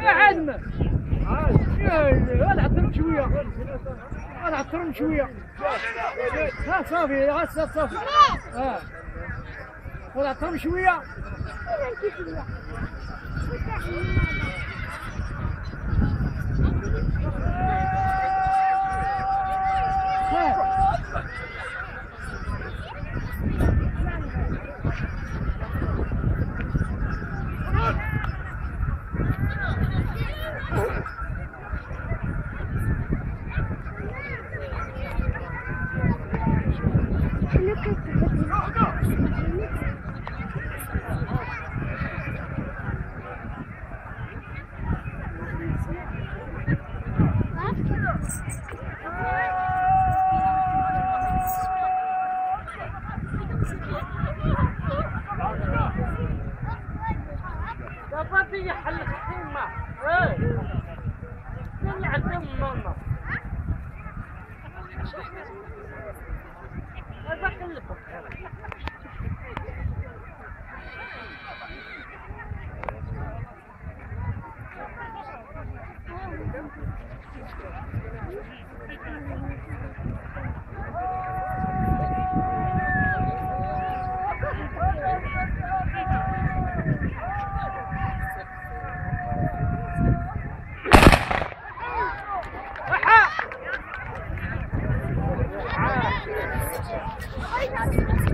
عادمه العطرهم شوية العطرهم شوية ها صافي ها صافي ها والعطرهم شوية هذا عطرم شوية يا حل الخيمة. طلع دم ماما. هذا كلفك really happy.